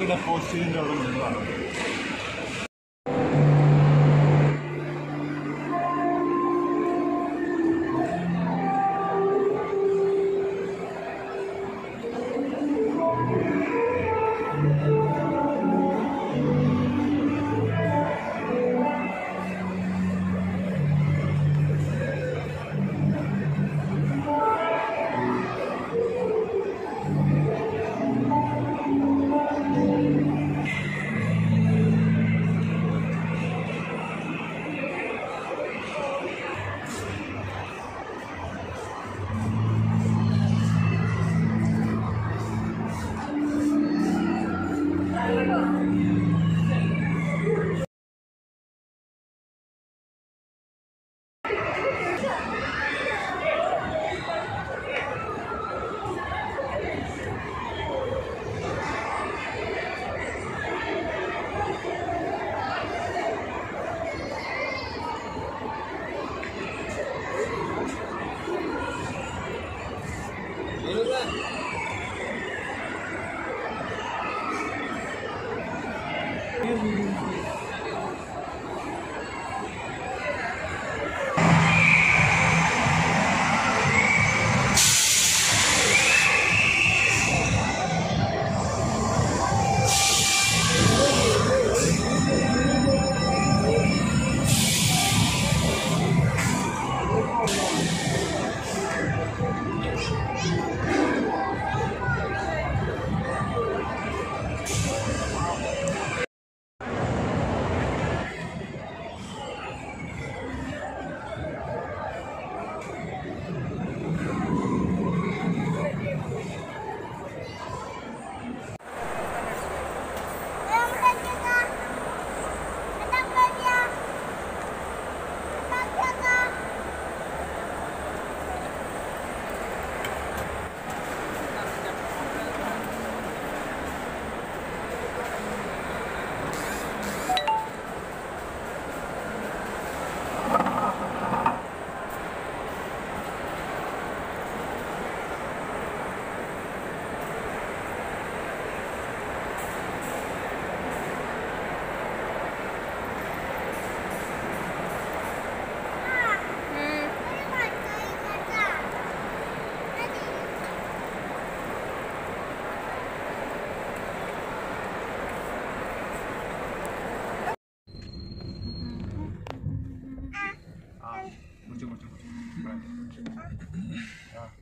给它包新鲜点儿的馒头。就，就过，来，啊。